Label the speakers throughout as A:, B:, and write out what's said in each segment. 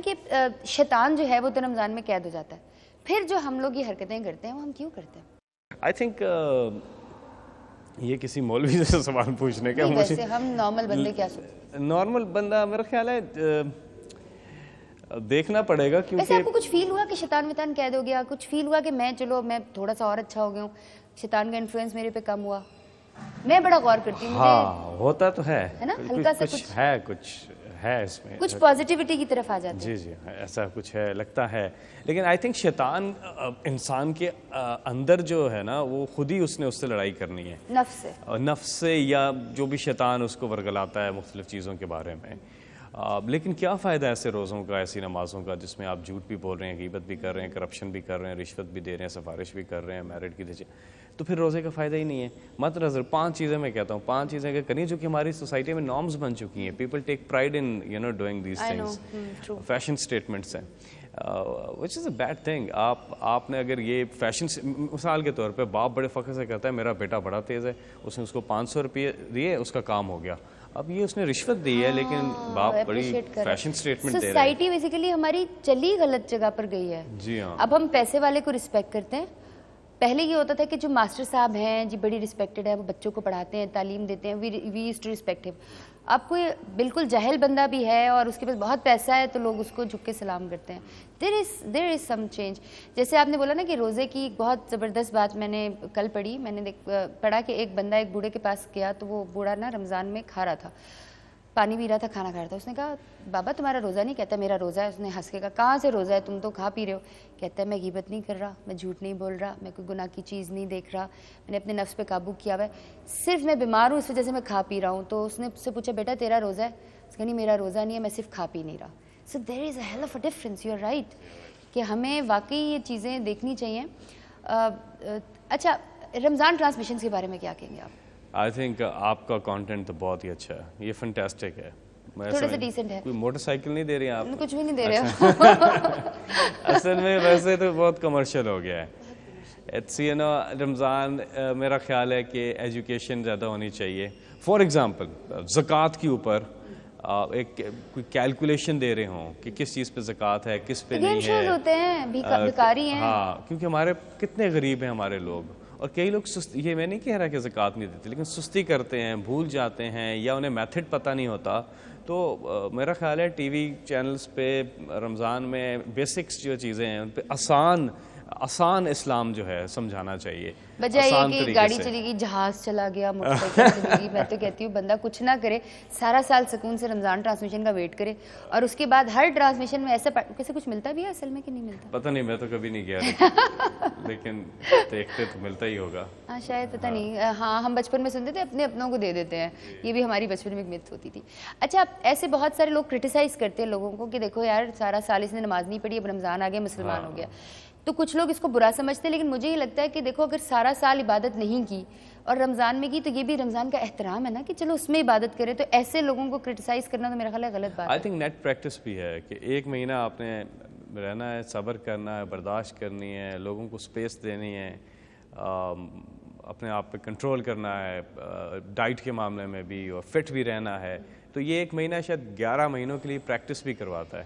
A: کہ شیطان جو ہے وہ تو رمضان میں قید ہو جاتا ہے۔ پھر جو ہم لوگ یہ حرکتیں کرتے ہیں وہ ہم کیوں کرتے ہیں؟
B: آئی تھنک یہ کسی مولوی سے سوال پوچھنے کا
A: ویسے ہم نارمل بندے کیا سوچتے
B: نارمل بندہ میرا خیال ہے دیکھنا پڑے گا
A: کیونکہ ویسے آپ کو کچھ فیل ہوا کہ شیطان ویطان قید ہو گیا؟ کچھ فیل ہوا کہ میں چلو میں تھوڑا سا اور اچھا ہو گیا ہوں شیطان کا انفلوئنس میرے پہ کم ہوا؟ میں بڑا غور کرتی ہوں
B: ہاں ہوتا تو ہے۔
A: نا؟ ہلکا سا
B: کچھ۔ ہے کچھ ہے اس میں.
A: کچھ پازیٹیوٹی کی طرف آ جاتی
B: جی جی ایسا کچھ ہے لگتا ہے. لیکن آئی تھنک شیطان انسان کے اندر جو ہے نا وہ خود ہی اس نے اس سے لڑائی کرنی ہے.
A: نفس سے.
B: نفس سے یا جو بھی شیطان اس کو ورگلاتا ہے مختلف چیزوں کے بارے میں. لیکن کیا فائدہ ایسے روزوں کا ایسی نمازوں کا جس میں آپ جھوٹ بھی بول رہے ہیں غیبت بھی کر رہے ہیں کرپشن بھی کر رہے ہیں رشوت بھی دے رہے ہیں سفارش بھی کر رہے ہیں میرٹ کی دیجیے تو پھر روزے کا فائدہ ہی نہیں ہے۔ مت نظر پانچ چیزیں میں کہتا ہوں۔ پانچ چیزیں اگر کریں جو کہ ہماری سوسائٹی میں نارمز بن چکی ہیں۔ People take pride in you know doing these things fashion statements ہیں۔ Which is a bad thing آپ آپ نے اگر یہ فیشن مثال کے طور پہ باپ بڑے فخر سے کہتا ہے میرا بیٹا بڑا تیز ہے اس نے اس کو پانچ سو روپئے دیے اس کا کام ہو گیا۔ اب یہ اس نے رشوت دی ہے لیکن ہاں، باپ بڑی فیشن سٹیٹمنٹ دے رہے ہیں۔
A: سوسائٹی بیسیکلی ہماری چلی غلط جگہ پر گئی ہے۔
B: جی ہاں۔
A: اب ہم پیسے والے کو رسپیکٹ کرتے ہیں۔ پہلے یہ ہوتا تھا کہ جو ماسٹر صاحب ہیں جی بڑی رسپیکٹڈ ہے وہ بچوں کو پڑھاتے ہیں، تعلیم دیتے ہیں وی یوز ٹو رسپیکٹ ہم اب کوئی بالکل جہل بندہ بھی ہے اور اس کے پاس بہت پیسہ ہے تو لوگ اس کو جھک کے سلام کرتے ہیں۔ دیر از دیر از سم چینج جیسے آپ نے بولا نا کہ روزے کی بہت زبردست بات میں نے کل پڑھی۔ میں نے پڑھا کہ ایک بندہ ایک بوڑھے کے پاس گیا تو وہ بوڑھا نا رمضان میں کھا رہا تھا۔ پانی پی رہا تھا، کھانا کھا رہا تھا۔ اس نے کہا، بابا، تمہارا روزہ نہیں؟ کہتا، میرا روزہ ہے۔ اس نے ہنس کے کہا، کہاں سے روزہ ہے؟ تم تو کھا پی رہے ہو۔ کہتا ہے، میں غیبت نہیں کر رہا، میں جھوٹ نہیں بول رہا، میں کوئی گناہ کی چیز نہیں دیکھ رہا۔ میں نے اپنے نفس پہ قابو کیا ہوا ہے۔ صرف میں بیمار ہوں، اس وجہ سے میں کھا پی رہا ہوں۔ تو اس نے اس سے پوچھا، بیٹا، تیرا روزہ ہے؟ اس کا نہیں، میرا روزہ نہیں ہے، میں صرف کھا پی نہیں رہا۔ So there is a hell of a difference you are right کہ ہمیں واقعی یہ چیزیں دیکھنی چاہیے۔ اچھا رمضان ٹرانسمیشنس کے بارے میں کیا کہیں گے آپ؟
B: آئی تھنک آپ کا کانٹینٹ تو بہت ہی اچھا ہے یہ فنٹیسٹک ہے کوئی موٹر سائیکل نہیں دے رہی ہیں آپ
A: کچھ بھی نہیں دے رہے
B: اصل میں ویسے تو بہت کمرشل ہو گیا ہے رمضان میرا خیال ہے کہ ایجوکیشن زیادہ ہونی چاہیے فار ایگزامپل زکوٰۃ کے اوپر ایک کوئی کیلکولیشن دے رہے ہوں کہ کس چیز پہ زکوٰۃ ہے کس پہ نہیں ہے
A: ہوتے ہیں ہیں
B: ہاں کیونکہ ہمارے کتنے غریب ہیں ہمارے لوگ اور کئی لوگ سست، یہ میں نہیں کہہ رہا کہ زکوٰۃ نہیں دیتے، لیکن سستی کرتے ہیں، بھول جاتے ہیں یا انہیں میتھڈ پتہ نہیں ہوتا۔ تو میرا خیال ہے ٹی وی چینلز پہ رمضان میں بیسکس جو چیزیں ہیں، ان پہ آسان آسان اسلام جو ہے سمجھانا چاہیے۔
A: بجائے یہ کہ گاڑی چلی گئی جہاز چلا گیا میں تو کہتی ہوں بندہ کچھ نہ کرے سارا سال سکون سے رمضان ٹرانسمیشن کا ویٹ کرے اور اس کے بعد ہر ٹرانسمیشن میں ایسا کیسے کچھ ملتا بھی ہے اصل میں کہ نہیں ملتا؟
B: پتہ نہیں میں تو کبھی نہیں گیا لیکن دیکھتے تو ملتا ہی ہوگا۔
A: ہاں شاید پتہ نہیں۔ ہاں ہم بچپن میں سنتے تھے اپنے اپنوں کو دے دیتے ہیں۔ یہ بھی ہماری بچپن میں ایک مت ہوتی تھی۔ اچھا ایسے بہت سارے لوگ کرٹیسائز کرتے ہیں لوگوں کو کہ دیکھو یار سارا سال اس نے نماز نہیں پڑھی اب رمضان آ گیا مسلمان ہو گیا۔ تو کچھ لوگ اس کو برا سمجھتے ہیں، لیکن مجھے یہ لگتا ہے کہ دیکھو، اگر سارا سال عبادت نہیں کی اور رمضان میں کی، تو یہ بھی رمضان کا احترام ہے نا کہ چلو اس میں عبادت کرے۔ تو ایسے لوگوں کو کرٹیسائز کرنا تو میرا خیال ہے غلط بات
B: آئی تھنک نیٹ پریکٹس بھی ہے کہ ایک مہینہ آپ نے رہنا ہے، صبر کرنا ہے، برداشت کرنی ہے، لوگوں کو سپیس دینی ہے اپنے آپ پہ کنٹرول کرنا ہے ڈائٹ کے معاملے میں بھی اور فٹ بھی رہنا ہے۔ تو یہ ایک مہینہ شاید گیارہ مہینوں کے لیے پریکٹس بھی کرواتا ہے۔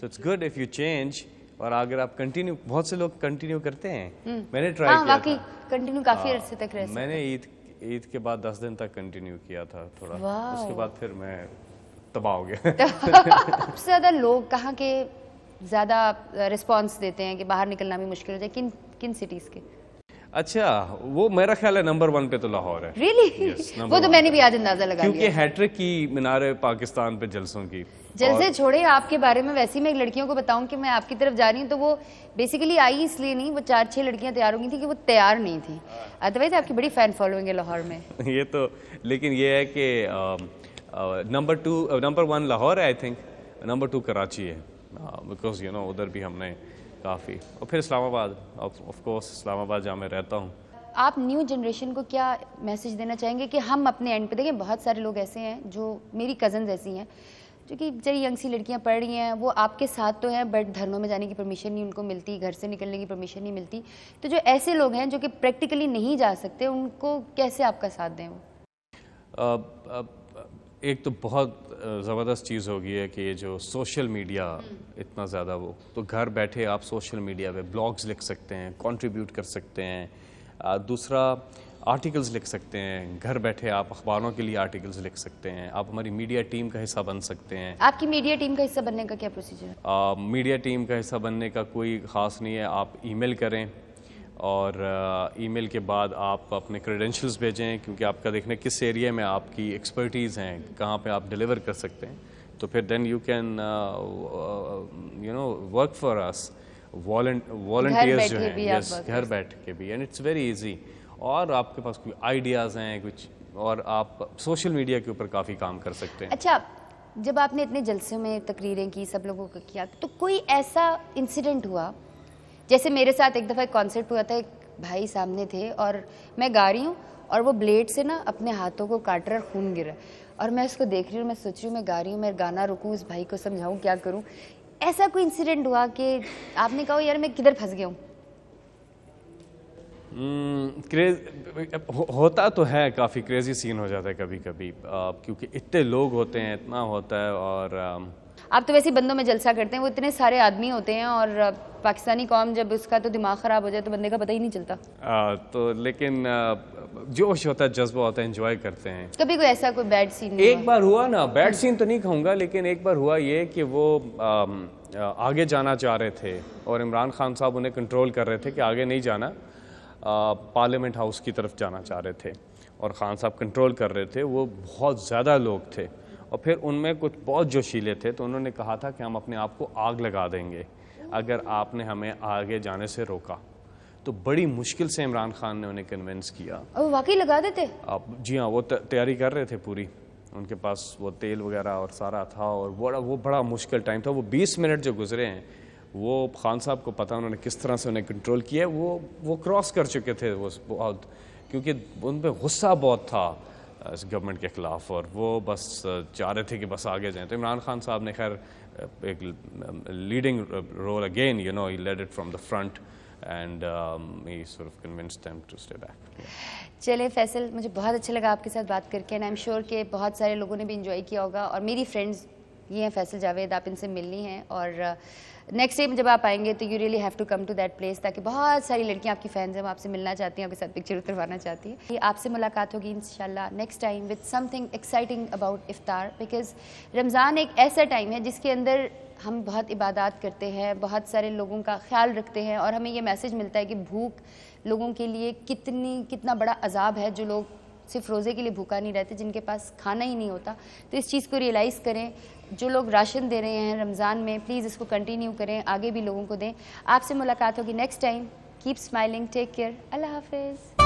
B: So it's good if you change اور اگر آپ کنٹینیو بہت سے لوگ کنٹینیو کرتے ہیں. میں نے ٹرائی
A: ہاں، کیا کنٹینیو کافی
B: ہاں،
A: عرصے تک رہ
B: میں نے عید عید کے بعد دس دن تک کنٹینیو کیا تھا تھوڑا. اس کے بعد پھر میں تباہ ہو گیا.
A: سب سے زیادہ لوگ کہاں کے زیادہ رسپانس دیتے ہیں کہ باہر نکلنا بھی مشکل ہو جائے؟ کن کن سٹیز کے؟
B: اچھا وہ میرا خیال ہے نمبر ون پہ تو لاہور ہے۔
A: ریلی وہ تو میں نے بھی آج اندازہ لگا
B: کیونکہ ہیٹرک کی مینار پاکستان پہ جلسوں کی۔
A: جلسے چھوڑے آپ کے بارے میں ویسے میں لڑکیوں کو بتاؤں کہ میں آپ کی طرف جا رہی ہوں تو وہ بیسیکلی آئی اس لیے نہیں وہ چار چھ لڑکیاں تیار ہو گئی تھیں کہ وہ تیار نہیں تھیں۔ ادروائز آپ کی بڑی فین فالوئنگ ہے لاہور میں۔
B: یہ تو لیکن یہ ہے کہ number two number one Lahore ہے I think number two Karachi ہے۔ بیکاز یو نو ادھر بھی ہم نے کافی۔ اور پھر اسلام آباد آف کورس اسلام آباد جہاں میں رہتا ہوں۔
A: آپ نیو جنریشن کو کیا میسج دینا چاہیں گے کہ ہم اپنے اینڈ پہ دیکھیں؟ بہت سارے لوگ ایسے ہیں جو میری کزنز ایسی ہیں جو کہ بچاری ینگ سی لڑکیاں پڑھ رہی ہیں وہ آپ کے ساتھ تو ہیں بٹ دھرنوں میں جانے کی پرمیشن نہیں ان کو ملتی گھر سے نکلنے کی پرمیشن نہیں ملتی۔ تو جو ایسے لوگ ہیں جو کہ پریکٹیکلی نہیں جا سکتے ان کو کیسے آپ کا ساتھ دیں وہ؟
B: ایک تو بہت زبردست چیز ہوگی ہے کہ یہ جو سوشل میڈیا اتنا زیادہ وہ تو گھر بیٹھے آپ سوشل میڈیا پہ بلاگز لکھ سکتے ہیں کنٹریبیوٹ کر سکتے ہیں۔ دوسرا آرٹیکلز لکھ سکتے ہیں۔ گھر بیٹھے آپ اخباروں کے لیے آرٹیکلز لکھ سکتے ہیں۔ آپ ہماری میڈیا ٹیم کا حصہ بن سکتے ہیں۔
A: آپ کی میڈیا ٹیم کا حصہ بننے کا کیا پروسیجر ہے؟
B: میڈیا ٹیم کا حصہ بننے کا کوئی خاص نہیں ہے۔ آپ ای میل کریں۔ اور ای میل کے بعد آپ اپنے کریڈینشلز بھیجیں، کیونکہ آپ کا دیکھنے کس ایریا میں آپ کی ایکسپرٹیز ہیں، کہاں پہ آپ ڈیلیور کر سکتے ہیں۔ تو پھر then you can you know work for us volunteers جو ہیں گھر بیٹھ کے بھی اینڈ اٹس ویری ایزی اور آپ کے پاس کوئی آئیڈیاز ہیں، کچھ، اور آپ سوشل میڈیا کے اوپر کافی کام کر سکتے ہیں۔
A: اچھا جب آپ نے اتنے جلسے میں تقریریں کی، سب لوگوں کا کیا، تو کوئی ایسا انسیڈنٹ ہوا جیسے میرے ساتھ ایک دفعہ ایک کانسرٹ ہوا تھا، ایک بھائی سامنے تھے اور میں گا رہی ہوں اور وہ بلیڈ سے نا اپنے ہاتھوں کو کاٹ رہا خون گر اور میں اس کو دیکھ رہی ہوں، میں سوچ رہی ہوں، میں گا رہی ہوں، میں گانا رکوں، اس بھائی کو سمجھاؤں کیا کروں۔ ایسا کوئی انسیڈنٹ ہوا کہ آپ نے کہا یار میں کدھر پھنس گیا ہوں؟
B: کریز ہوتا تو ہے، کافی کریزی سین ہو جاتا ہے کبھی کبھی کیونکہ اتنے لوگ ہوتے ہیں، اتنا ہوتا ہے اور
A: آپ تو ویسے بندوں میں جلسہ کرتے ہیں وہ اتنے سارے آدمی ہوتے ہیں اور پاکستانی قوم جب اس کا تو دماغ خراب ہو جائے تو بندے کا پتہ ہی نہیں چلتا۔
B: تو لیکن جوش ہوتا ہے جذبہ ہوتا ہے انجوائے کرتے ہیں۔
A: کبھی کوئی ایسا کوئی بیڈ سین
B: ایک بار ہوا نا بیڈ سین تو نہیں کہوں گا لیکن ایک بار ہوا یہ کہ وہ آگے جانا چاہ رہے تھے اور عمران خان صاحب انہیں کنٹرول کر رہے تھے کہ آگے نہیں جانا پارلیمنٹ ہاؤس کی طرف جانا چاہ رہے تھے۔ اور خان صاحب کنٹرول کر رہے تھے وہ بہت زیادہ لوگ تھے۔ اور پھر ان میں کچھ بہت جوشیلے تھے تو انہوں نے کہا تھا کہ ہم اپنے آپ کو آگ لگا دیں گے اگر آپ نے ہمیں آگے جانے سے روکا۔ تو بڑی مشکل سے عمران خان نے انہیں کنونس کیا۔
A: اور واقعی لگا دیتے؟
B: جی ہاں وہ تیاری کر رہے تھے پوری۔ ان کے پاس وہ تیل وغیرہ اور سارا تھا اور بڑا وہ بڑا مشکل ٹائم تھا۔ وہ بیس منٹ جو گزرے ہیں وہ خان صاحب کو پتہ انہوں نے کس طرح سے انہیں کنٹرول کیا وہ وہ کراس کر چکے تھے وہ بہت کیونکہ ان پہ غصہ بہت تھا۔ اس گورنمنٹ کے خلاف اور وہ بس چاہ رہے تھے کہ بس آگے جائیں۔ تو عمران خان صاحب نے خیر ایک leading role again you know he lead it from the front and
A: چلے فیصل، مجھے بہت اچھا لگا آپ کے ساتھ بات کر کے اینڈ آئی ایم شیور کہ بہت سارے لوگوں نے بھی انجوائے کیا ہوگا اور میری فرینڈز یہ ہیں فیصل جاوید، آپ ان سے ملنی ہیں اور نیکسٹ ٹائم جب آپ آئیں گے تو you really have to come to that place تاکہ بہت ساری لڑکیاں آپ کی فینز ہیں، وہ آپ سے ملنا چاہتی ہیں، آپ کے ساتھ پکچر اتروانا چاہتی ہیں۔ یہ آپ سے ملاقات ہوگی ان شاء اللہ next time with something exciting about iftar because Ramzan ایک ایسا ٹائم ہے جس کے اندر ہم بہت عبادات کرتے ہیں، بہت سارے لوگوں کا خیال رکھتے ہیں اور ہمیں یہ میسج ملتا ہے کہ بھوک لوگوں کے لیے کتنی، کتنا بڑا عذاب ہے جو لوگ صرف روزے کے لیے بھوکا نہیں رہتے، جن کے پاس کھانا ہی نہیں ہوتا۔ تو اس چیز کو ریئلائز کریں، جو لوگ راشن دے رہے ہیں رمضان میں پلیز اس کو کنٹینیو کریں، آگے بھی لوگوں کو دیں۔ آپ سے ملاقات ہوگی next time keep smiling take care اللہ حافظ.